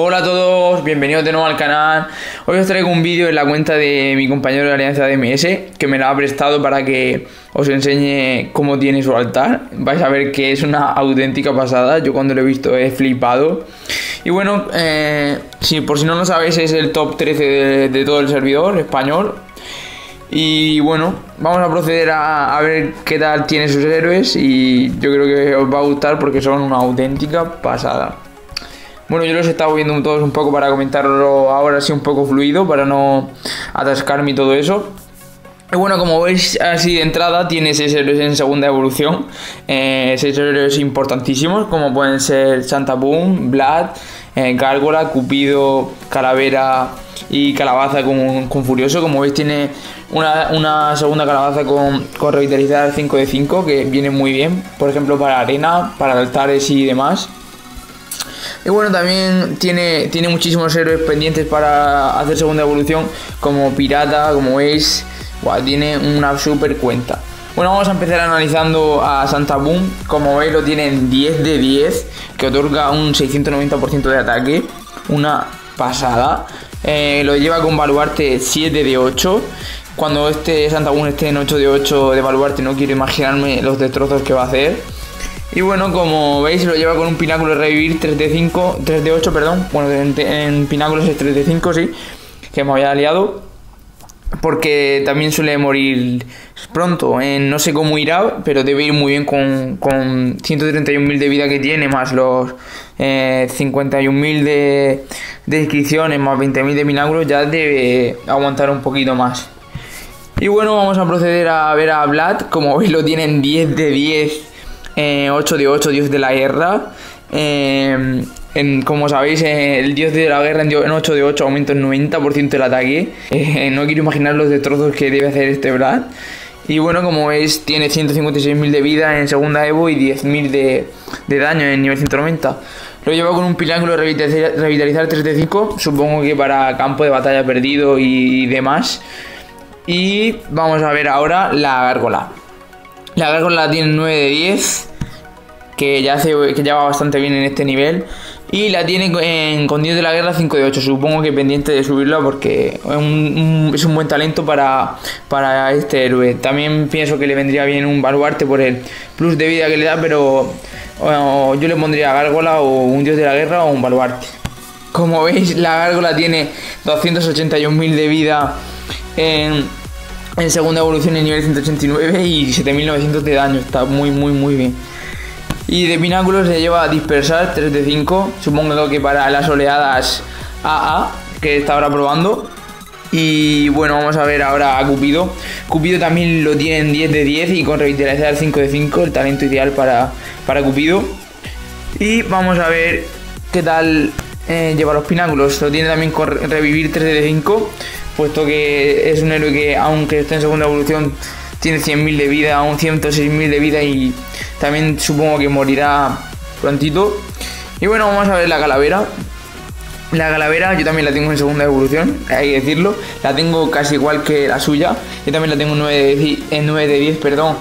Hola a todos, bienvenidos de nuevo al canal. Hoy os traigo un vídeo en la cuenta de mi compañero de Alianza DMS que me la ha prestado para que os enseñe cómo tiene su altar. Vais a ver que es una auténtica pasada. Yo cuando lo he visto he flipado. Y bueno, eh, si, por si no lo sabéis, es el top 13 de, de todo el servidor español. Y bueno, vamos a proceder a, a, ver qué tal tiene sus héroes y yo creo que os va a gustar porque son una auténtica pasada. Bueno, yo los he estado viendo todos un poco para comentarlo ahora así un poco fluido, para no atascarme y todo eso. Y bueno, como veis así de entrada, tiene 6 héroes en segunda evolución. 6 eh, héroes importantísimos, como pueden ser Santa Boom, Vlad, eh, Gárgola, Cupido, Calavera y Calabaza con, Furioso. Como veis tiene una, una segunda Calabaza con, con, Revitalizar 5 de 5, que viene muy bien. Por ejemplo, para arena, para altares y demás. Y bueno, también tiene, tiene muchísimos héroes pendientes para hacer segunda evolución, como Pirata, como veis, tiene una super cuenta. Bueno, vamos a empezar analizando a Santa Boom. Como veis, lo tiene en 10 de 10, que otorga un 690% de ataque. Una pasada. Eh, lo lleva con baluarte 7 de 8. Cuando este Santa Boom esté en 8 de 8 de baluarte, no quiero imaginarme los destrozos que va a hacer. Y bueno, como veis lo lleva con un pináculo revivir 3 de 5, 3 de 8, perdón. Bueno, en, pináculos es 3 de 5, sí, que me había liado. Porque también suele morir pronto. Eh, no sé cómo irá, pero debe ir muy bien con, con 131.000 de vida que tiene, más los eh, 51.000 de, de inscripciones, más 20.000 de milagros, ya debe aguantar un poquito más. Y bueno, vamos a proceder a ver a Vlad. Como veis, lo tienen 10 de 10 eh, 8 de 8, Dios de la Guerra. Eh, en, como sabéis, eh, el Dios de la Guerra en 8 de 8 aumenta el 90% del ataque. Eh, no quiero imaginar los destrozos que debe hacer este Brad. Y bueno, como veis, tiene 156.000 de vida en segunda Evo y 10.000 de, de, daño en nivel 190. Lo llevo con un piláculo de revitalizar, revitalizar 3 de 5, supongo que para campo de batalla perdido y demás. Y vamos a ver ahora la gárgola. La gárgola tiene 9 de 10 que ya, hace, que ya va bastante bien en este nivel. Y la tiene en, con Dios de la Guerra 5 de 8. Supongo que pendiente de subirla porque es un, buen talento para, para este héroe. También pienso que le vendría bien un baluarte por el plus de vida que le da, pero yo le pondría Gárgola o un Dios de la Guerra o un baluarte. Como veis, la Gárgola tiene 281.000 de vida en, en segunda evolución en nivel 189 y 7.900 de daño. Está muy, muy, muy bien. Y de pináculos se lleva a dispersar 3 de 5. Supongo que para las oleadas AA que está ahora probando. Y bueno, vamos a ver ahora a Cupido. Cupido también lo tiene en 10 de 10 y con revitalizar 5 de 5, el talento ideal para, para Cupido. Y vamos a ver qué tal eh, lleva los pináculos. Lo tiene también con revivir 3 de 5, puesto que es un héroe que, aunque esté en segunda evolución, tiene 100.000 de vida, un 106.000 de vida y también supongo que morirá prontito. Y bueno, vamos a ver la calavera. La calavera yo también la tengo en segunda evolución, hay que decirlo. La tengo casi igual que la suya. Yo también la tengo en 9 de 10, en 9 de 10 perdón.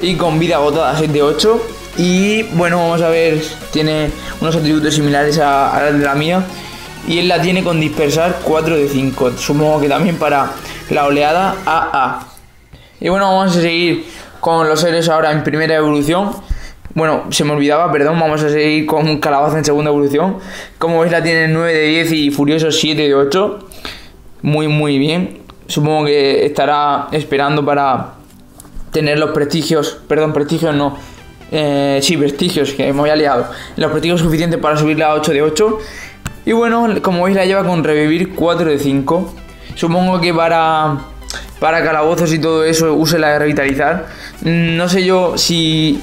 Y con vida agotada 6 de 8. Y bueno, vamos a ver, tiene unos atributos similares a, a de la mía. Y él la tiene con dispersar 4 de 5. Supongo que también para la oleada AA. Y bueno, vamos a seguir con los seres ahora en primera evolución. Bueno, se me olvidaba, perdón, vamos a seguir con Calabaza en segunda evolución. Como veis la tiene 9 de 10 y Furioso 7 de 8. Muy, muy bien. Supongo que estará esperando para tener los prestigios, perdón, prestigios no. Eh, sí, prestigios, que me había liado. Los prestigios suficientes para subirla a 8 de 8. Y bueno, como veis la lleva con revivir 4 de 5. Supongo que para para calabozos y todo eso use la de revitalizar. No sé yo si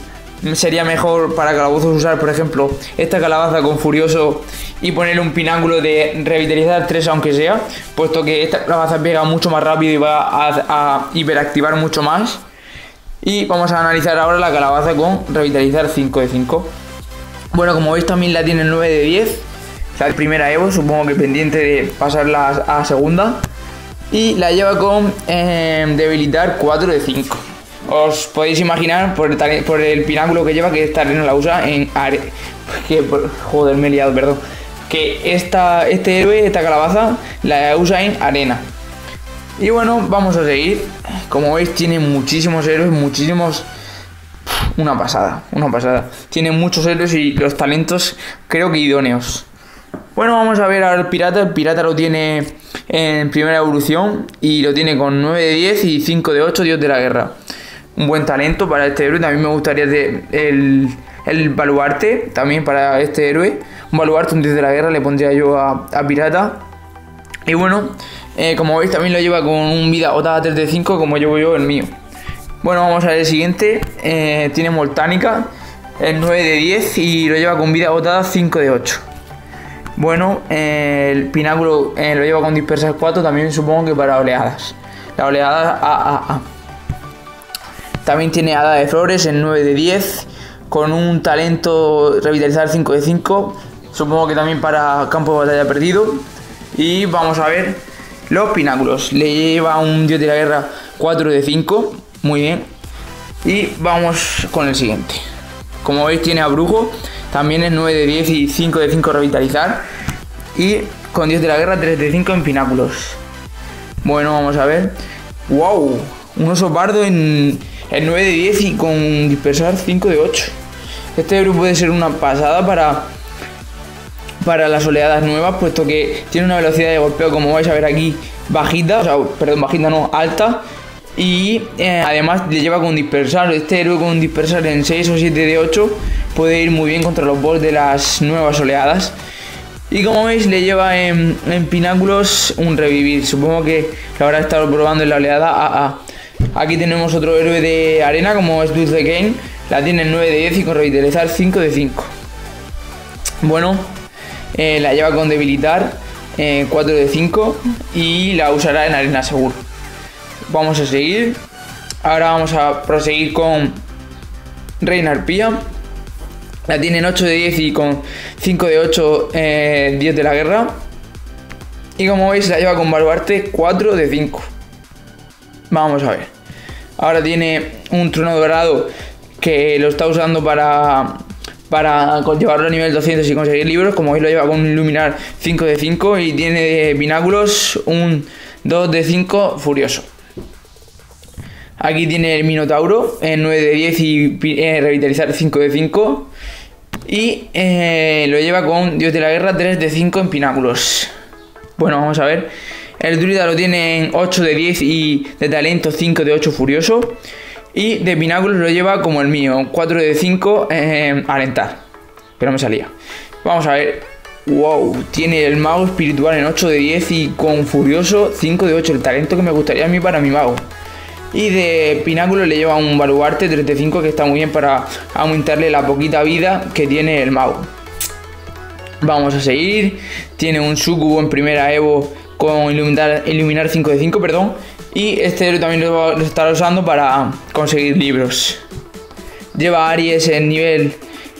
sería mejor para calabozos usar, por ejemplo, esta calabaza con furioso y ponerle un pináculo de revitalizar 3 aunque sea, puesto que esta calabaza pega mucho más rápido y va a, hiperactivar mucho más. Y vamos a analizar ahora la calabaza con revitalizar 5 de 5. Bueno, como veis también la tiene 9 de 10. La primera Evo, supongo que pendiente de pasarla a segunda y la lleva con eh, debilitar 4 de 5. Os podéis imaginar por el, por el pináculo que lleva que esta arena la usa en are... que, joder, me he liado, perdón. que esta, este héroe, esta calabaza, la usa en arena. Y bueno, vamos a seguir. Como veis, tiene muchísimos héroes, muchísimos... Una pasada, una pasada. Tiene muchos héroes y los talentos creo que idóneos. Bueno, vamos a ver el pirata. El pirata lo tiene en primera evolución y lo tiene con 9 de 10 y 5 de 8 Dios de la Guerra. Un buen talento para este héroe. También me gustaría el, el baluarte también para este héroe. Un baluarte, un Dios de la Guerra le pondría yo a, a pirata. Y bueno, eh, como veis también lo lleva con un vida otada 3 de 5 como llevo yo el mío. Bueno, vamos a ver el siguiente. Eh, tiene Moltánica, el 9 de 10 y lo lleva con vida botada 5 de 8. Bueno, eh, el pináculo lo lleva con dispersar 4 también supongo que para oleadas. La oleada AAA. También tiene Hada de Flores, el 9 de 10, con un talento revitalizar 5 de 5. Supongo que también para campo de batalla perdido. Y vamos a ver los pináculos. Le lleva un dios de la guerra 4 de 5. Muy bien. Y vamos con el siguiente. Como veis tiene a Brujo. También es 9 de 10 y 5 de 5 revitalizar. Y con dios de la guerra 3 de 5 en pináculos. Bueno, vamos a ver. ¡Wow! Un oso pardo en, en 9 de 10 y con dispersar 5 de 8. Este héroe puede ser una pasada para para las oleadas nuevas, puesto que tiene una velocidad de golpeo, como vais a ver aquí, bajita, o sea, perdón, bajita no, alta. Y eh, además le lleva con dispersar. Este héroe con dispersar en 6 o 7 de 8 puede ir muy bien contra los boss de las nuevas oleadas. Y como veis, le lleva en, pináculos un revivir. Supongo que lo habrá estado probando en la oleada AA. Aquí tenemos otro héroe de arena, como es Dulce Game. La tiene en 9 de 10 y con revitalizar 5 de 5. Bueno, eh, la lleva con debilitar 4 eh, de 5 y la usará en arena seguro. Vamos a seguir. Ahora vamos a proseguir con Reina Arpía. La tienen 8 de 10 y con 5 de 8 eh, 10 de la guerra. Y como veis la lleva con baluarte 4 de 5. Vamos a ver. Ahora tiene un trono dorado que lo está usando para para llevarlo a nivel 200 y conseguir libros, como veis lo lleva con un Iluminar 5 de 5 y tiene de bináculos un 2 de 5 furioso. Aquí tiene el Minotauro en 9 de 10 y eh, revitalizar 5 de 5. Y eh, lo lleva con Dios de la Guerra 3 de 5 en pináculos. Bueno, vamos a ver. El druida lo tiene en 8 de 10 y de talento 5 de 8 furioso. Y de pináculos lo lleva como el mío, 4 de 5 eh, alentar. Pero me salía. Vamos a ver. Wow, tiene el mago espiritual en 8 de 10 y con furioso 5 de 8. El talento que me gustaría a mí para mi mago. Y de pináculo le lleva un baluarte 3 de 5 que está muy bien para aumentarle la poquita vida que tiene el mago. Vamos a seguir. Tiene un sucubo en primera Evo con iluminar, iluminar 5 de 5, perdón. Y este también lo, estará usando para conseguir libros. Lleva Aries en nivel,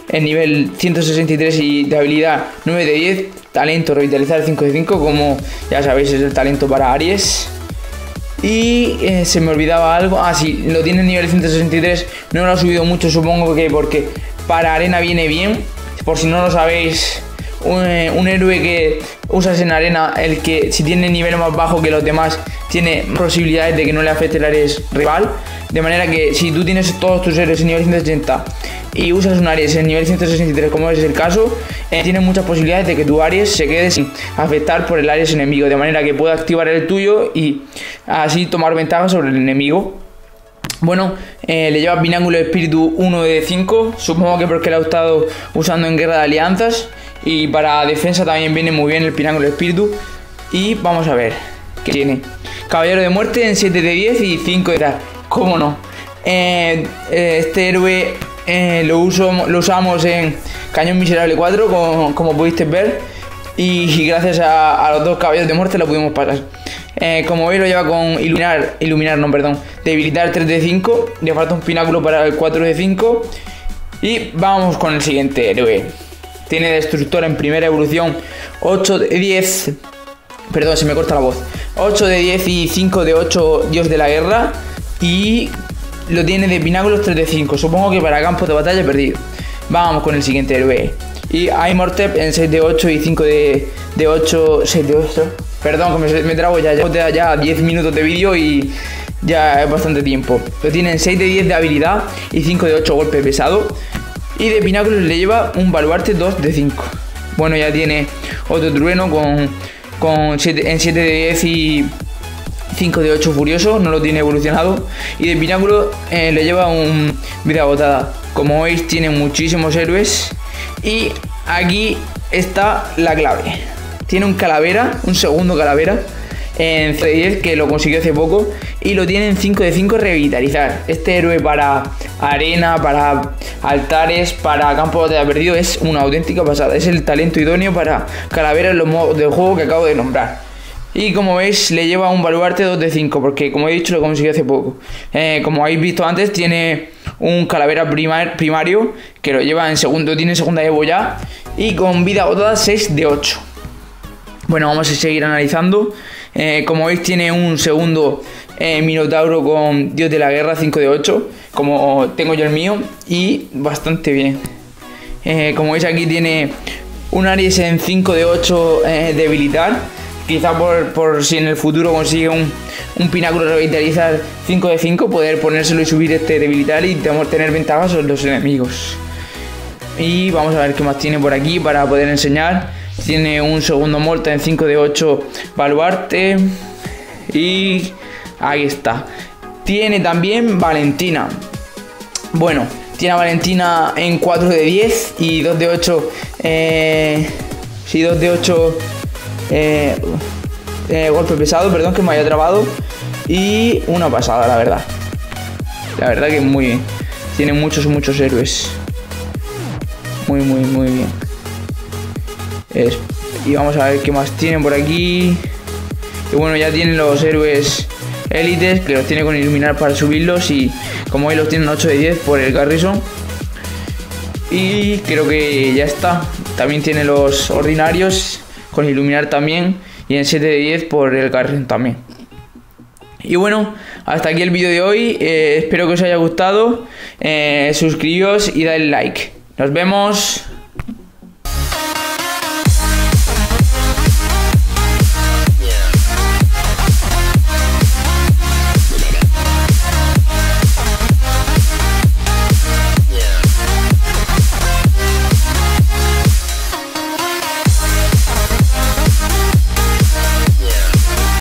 en nivel 163 y de habilidad 9 de 10. Talento revitalizar 5 de 5, como ya sabéis es el talento para Aries. Y eh, se me olvidaba algo. Ah, sí, lo tiene en nivel 163. No lo ha subido mucho, supongo que porque para arena viene bien. Por si no lo sabéis, un, eh, un, héroe que usas en arena, el que si tiene nivel más bajo que los demás, tiene posibilidades de que no le afecte el Ares rival. De manera que si tú tienes todos tus héroes en nivel 180 y usas un Ares en nivel 163, como es el caso, eh, tienes muchas posibilidades de que tu Ares se quede sin afectar por el Ares enemigo. De manera que pueda activar el tuyo y así tomar ventaja sobre el enemigo. Bueno, eh, le lleva Bináculo Espíritu 1 de 5, supongo que porque lo ha estado usando en Guerra de Alianzas. Y para defensa también viene muy bien el Pináculo Espíritu. Y vamos a ver qué tiene. Caballero de Muerte en 7 de 10 y 5 de edad. ¿Cómo no? Eh, eh, este héroe eh, lo, uso, lo usamos en Cañón Miserable 4, como, como pudiste ver. Y, gracias a, los dos caballeros de muerte lo pudimos pasar. como veis lo lleva con iluminar, iluminar, no, perdón, debilitar 3 de 5. Le falta un pináculo para el 4 de 5. Y vamos con el siguiente héroe. Tiene destructor en primera evolución 8 de 10. Perdón, se me corta la voz. 8 de 10 y 5 de 8 Dios de la Guerra. Y lo tiene de pináculos 3 de 5. Supongo que para campo de batalla perdido. Vamos con el siguiente héroe. Y Imortep en 6 de 8 y 5 de, de 8, 6 de 8. Perdón, que me, me trago ya, ya, ya 10 minutos de vídeo y ya es bastante tiempo. Lo tienen 6 de 10 de habilidad y 5 de 8 golpe pesado. Y de pináculos le lleva un baluarte 2 de 5. Bueno, ya tiene otro trueno con, con 7, en 7 de 10 y 5 de 8 furioso, no lo tiene evolucionado. Y de pináculo eh, le lleva un vida agotada. Como veis, tiene muchísimos héroes. Y aquí está la clave. Tiene un calavera, un segundo calavera en C10 que lo consiguió hace poco y lo tiene en 5 de 5 revitalizar. Este héroe para arena, para altares, para campo de perdido es una auténtica pasada. Es el talento idóneo para calaveras los modos de juego que acabo de nombrar. Y como veis, le lleva un baluarte 2 de 5, porque como he dicho, lo consiguió hace poco. Eh, como habéis visto antes, tiene un calavera primario que lo lleva en segundo, tiene segunda Evo ya. Y con vida agotada 6 de 8. Bueno, vamos a seguir analizando. Eh, como veis, tiene un segundo eh, Minotauro con Dios de la Guerra 5 de 8, como tengo yo el mío, y bastante bien. Eh, como veis, aquí tiene un Aries en 5 de 8 debilitar. Quizá por, por, si en el futuro consigue un, un pináculo revitalizar 5 de 5, poder ponérselo y subir este debilitar y tener ventajas sobre los enemigos. Y vamos a ver qué más tiene por aquí para poder enseñar. Tiene un segundo Morta en 5 de 8 Baluarte. Y ahí está. Tiene también Valentina. Bueno, tiene a Valentina en 4 de 10 y 2 de 8. Eh, sí, 2 de 8 eh, eh, golpe pesado, perdón que me haya trabado. Y una pasada, la verdad. La verdad que muy bien. Tiene muchos, muchos héroes. Muy, muy, muy bien y vamos a ver qué más tienen por aquí. Y bueno, ya tienen los héroes élites que los tiene con iluminar para subirlos. Y como hoy los tienen 8 de 10 por el Garrison. Y creo que ya está. También tiene los ordinarios con iluminar también. Y en 7 de 10 por el Garrison también. Y bueno, hasta aquí el vídeo de hoy. Eh, espero que os haya gustado. Eh, suscribíos y dale like. Nos vemos.